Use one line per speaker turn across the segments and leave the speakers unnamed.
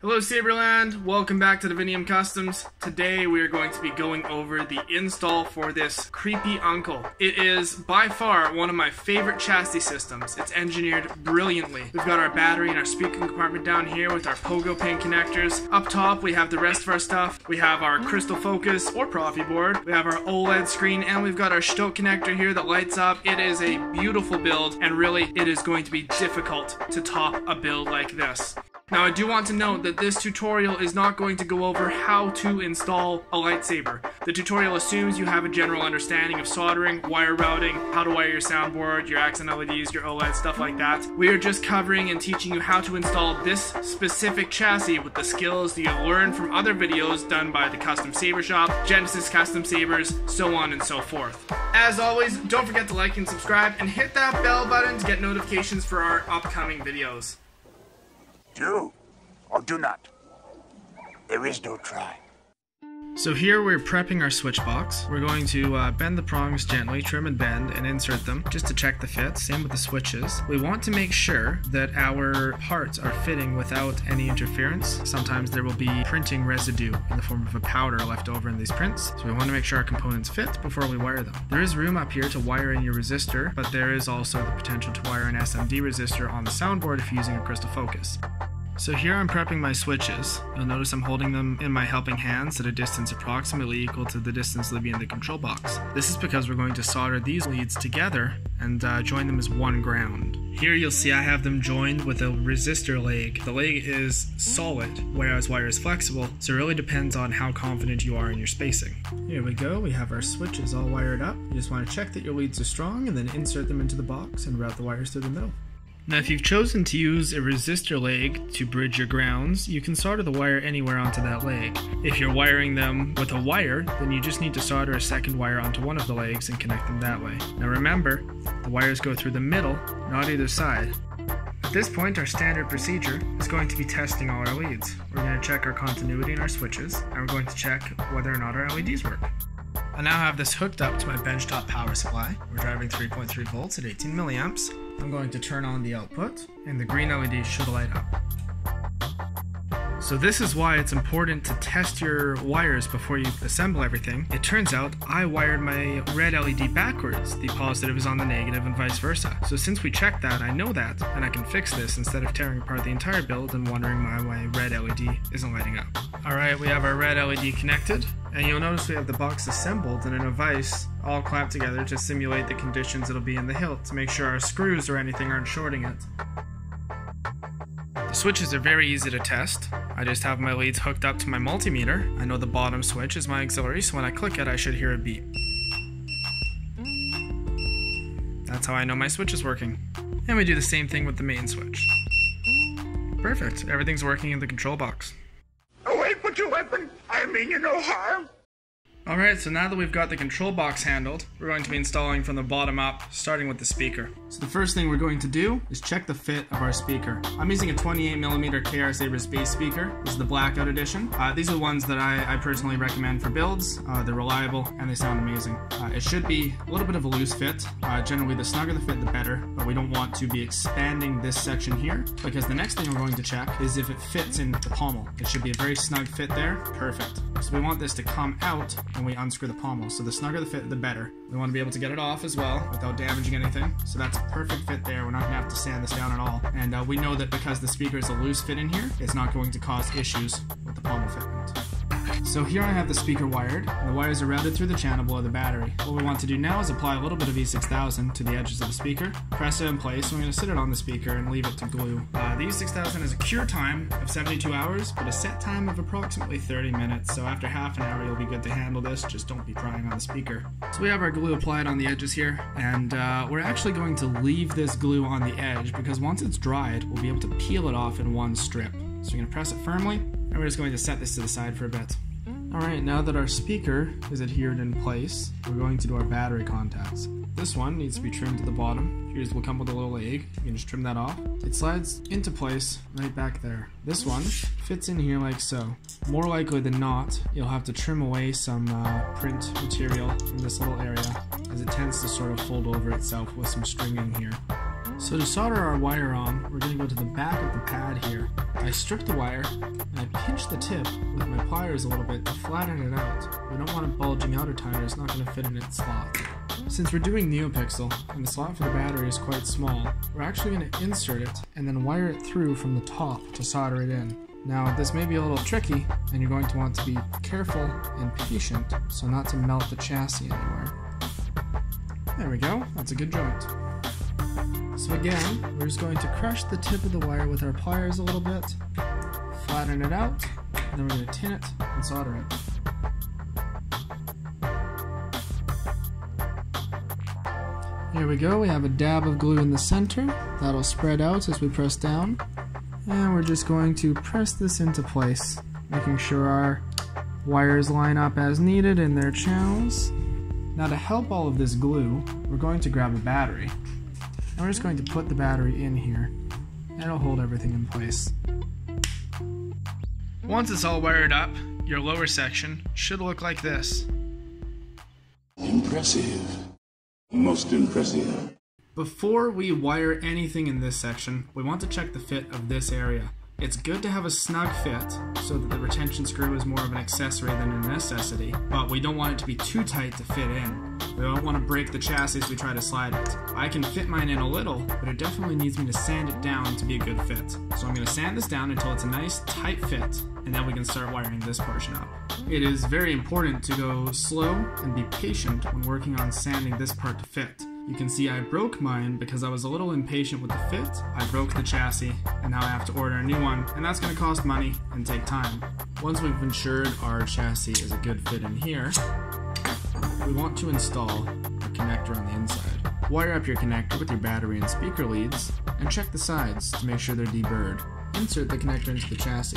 Hello Saberland, welcome back to Davinium Customs. Today we are going to be going over the install for this creepy uncle. It is by far one of my favorite chassis systems. It's engineered brilliantly. We've got our battery and our speaker compartment down here with our pogo pin connectors. Up top we have the rest of our stuff. We have our crystal focus or Proffie board. We have our OLED screen and we've got our Shtok connector here that lights up. It is a beautiful build and really it is going to be difficult to top a build like this. Now I do want to note that this tutorial is not going to go over how to install a lightsaber. The tutorial assumes you have a general understanding of soldering, wire routing, how to wire your soundboard, your accent LEDs, your OLED, stuff like that. We are just covering and teaching you how to install this specific chassis with the skills that you learn from other videos done by the Custom Saber Shop, Genesis Custom Sabers, so on and so forth. As always, don't forget to like and subscribe and hit that bell button to get notifications for our upcoming videos.
Do or do not. There is no try.
So here we're prepping our switch box. We're going to uh, bend the prongs gently, trim and bend, and insert them just to check the fit. Same with the switches. We want to make sure that our parts are fitting without any interference. Sometimes there will be printing residue in the form of a powder left over in these prints. So we want to make sure our components fit before we wire them. There is room up here to wire in your resistor, but there is also the potential to wire an SMD resistor on the soundboard if you're using a crystal focus. So here I'm prepping my switches. You'll notice I'm holding them in my helping hands at a distance approximately equal to the distance leaving the control box. This is because we're going to solder these leads together and uh, join them as one ground. Here you'll see I have them joined with a resistor leg. The leg is solid, whereas wire is flexible, so it really depends on how confident you are in your spacing. Here we go, we have our switches all wired up. You just want to check that your leads are strong and then insert them into the box and route the wires through the middle. Now if you've chosen to use a resistor leg to bridge your grounds, you can solder the wire anywhere onto that leg. If you're wiring them with a wire, then you just need to solder a second wire onto one of the legs and connect them that way. Now remember, the wires go through the middle, not either side. At this point, our standard procedure is going to be testing all our leads. We're going to check our continuity in our switches, and we're going to check whether or not our LEDs work. I now have this hooked up to my benchtop power supply. We're driving 3.3 volts at 18 milliamps. I'm going to turn on the output, and the green LED should light up. So this is why it's important to test your wires before you assemble everything. It turns out I wired my red LED backwards. The positive is on the negative and vice versa. So since we checked that, I know that, and I can fix this instead of tearing apart the entire build and wondering why my red LED isn't lighting up. Alright, we have our red LED connected, and you'll notice we have the box assembled and in a vise all clamped together to simulate the conditions it'll be in the hilt to make sure our screws or anything aren't shorting it. The switches are very easy to test. I just have my leads hooked up to my multimeter. I know the bottom switch is my auxiliary, so when I click it, I should hear a beep. That's how I know my switch is working. And we do the same thing with the main switch. Perfect, everything's working in the control box.
Put your weapon! I mean you no harm!
Alright, so now that we've got the control box handled, we're going to be installing from the bottom up, starting with the speaker. So the first thing we're going to do is check the fit of our speaker. I'm using a 28mm KR Saber Space speaker. This is the blackout edition. Uh, these are the ones that I, I personally recommend for builds. Uh, they're reliable and they sound amazing. Uh, it should be a little bit of a loose fit. Uh, generally, the snugger the fit, the better, but we don't want to be expanding this section here because the next thing we're going to check is if it fits in the pommel. It should be a very snug fit there. Perfect. So we want this to come out when we unscrew the pommel. So the snugger the fit, the better. We want to be able to get it off as well without damaging anything. So that's a perfect fit there. We're not going to have to sand this down at all. And uh, we know that because the speaker is a loose fit in here, it's not going to cause issues with the pommel fitment. So here I have the speaker wired, and the wires are routed through the channel below the battery. What we want to do now is apply a little bit of E6000 to the edges of the speaker, press it in place, and we're going to sit it on the speaker and leave it to glue. Uh, the E6000 has a cure time of 72 hours, but a set time of approximately 30 minutes, so after half an hour you'll be good to handle this, just don't be prying on the speaker. So we have our glue applied on the edges here, and uh, we're actually going to leave this glue on the edge, because once it's dried, we'll be able to peel it off in one strip. So you're going to press it firmly, and we're just going to set this to the side for a bit. Alright, now that our speaker is adhered in place, we're going to do our battery contacts. This one needs to be trimmed to the bottom. Yours will come with a little egg. You can just trim that off. It slides into place right back there. This one fits in here like so. More likely than not, you'll have to trim away some uh, print material in this little area as it tends to sort of fold over itself with some stringing here. So to solder our wire on, we're going to go to the back of the pad here. I strip the wire, and I pinch the tip with my pliers a little bit to flatten it out. We don't want it bulging out or tight or it's not going to fit in its slot. Since we're doing NeoPixel, and the slot for the battery is quite small, we're actually going to insert it and then wire it through from the top to solder it in. Now, this may be a little tricky, and you're going to want to be careful and patient so not to melt the chassis anywhere. There we go, that's a good joint. So again, we're just going to crush the tip of the wire with our pliers a little bit, flatten it out, and then we're going to tin it and solder it. Here we go, we have a dab of glue in the center. That'll spread out as we press down. And we're just going to press this into place, making sure our wires line up as needed in their channels. Now to help all of this glue, we're going to grab a battery. And we're just going to put the battery in here. And it'll hold everything in place. Once it's all wired up, your lower section should look like this.
Impressive. Most impressive.
Before we wire anything in this section, we want to check the fit of this area. It's good to have a snug fit so that the retention screw is more of an accessory than a necessity, but we don't want it to be too tight to fit in. We don't want to break the chassis as we try to slide it. I can fit mine in a little, but it definitely needs me to sand it down to be a good fit. So I'm going to sand this down until it's a nice tight fit, and then we can start wiring this portion up. It is very important to go slow and be patient when working on sanding this part to fit. You can see I broke mine because I was a little impatient with the fit. I broke the chassis and now I have to order a new one and that's going to cost money and take time. Once we've ensured our chassis is a good fit in here, we want to install a connector on the inside. Wire up your connector with your battery and speaker leads and check the sides to make sure they're deburred. Insert the connector into the chassis.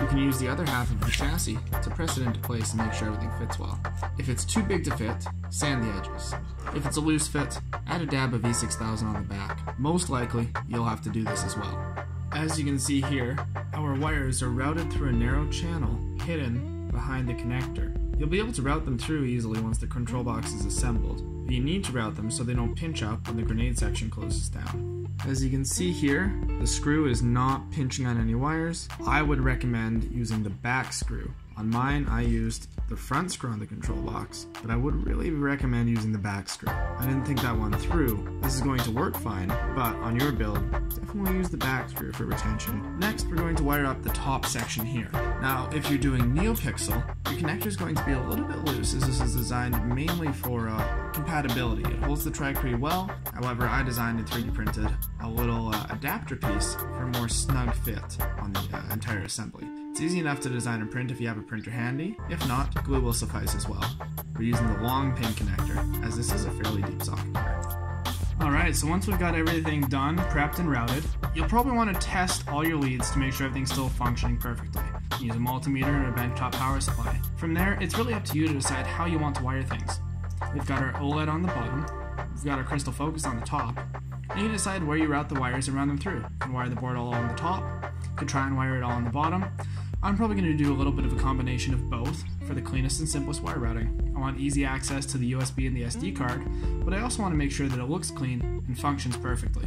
You can use the other half of the chassis to press it into place and make sure everything fits well. If it's too big to fit, sand the edges. If it's a loose fit, add a dab of E6000 on the back. Most likely, you'll have to do this as well. As you can see here, our wires are routed through a narrow channel hidden behind the connector. You'll be able to route them through easily once the control box is assembled, you need to route them so they don't pinch up when the grenade section closes down. As you can see here, the screw is not pinching on any wires. I would recommend using the back screw. On mine, I used the front screw on the control box, but I would really recommend using the back screw. I didn't think that one through. This is going to work fine, but on your build, definitely use the back screw for retention. Next, we're going to wire up the top section here. Now, if you're doing NeoPixel, your connector is going to be a little bit loose as this is designed mainly for uh, compatibility. It holds the track pretty well, however, I designed and 3D printed a little uh, adapter piece for a more snug fit on the uh, entire assembly. It's easy enough to design and print if you have a printer handy. If not, glue will suffice as well. We're using the long pin connector, as this is a fairly deep socket. Alright, so once we've got everything done, prepped, and routed, you'll probably want to test all your leads to make sure everything's still functioning perfectly. Use a multimeter and a benchtop power supply. From there, it's really up to you to decide how you want to wire things. We've got our OLED on the bottom, we've got our crystal focus on the top, and you can decide where you route the wires and run them through. You can wire the board all on the top, you can try and wire it all on the bottom, I'm probably going to do a little bit of a combination of both for the cleanest and simplest wire routing. I want easy access to the USB and the SD card, but I also want to make sure that it looks clean and functions perfectly.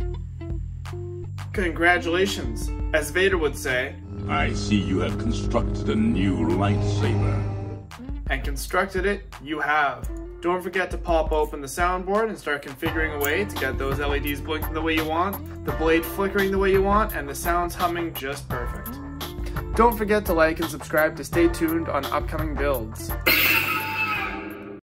Congratulations! As Vader would say,
I see you have constructed a new lightsaber.
and constructed it, you have. Don't forget to pop open the soundboard and start configuring away to get those LEDs blinking the way you want, the blade flickering the way you want, and the sounds humming just perfect. Don't forget to like and subscribe to stay tuned on upcoming builds.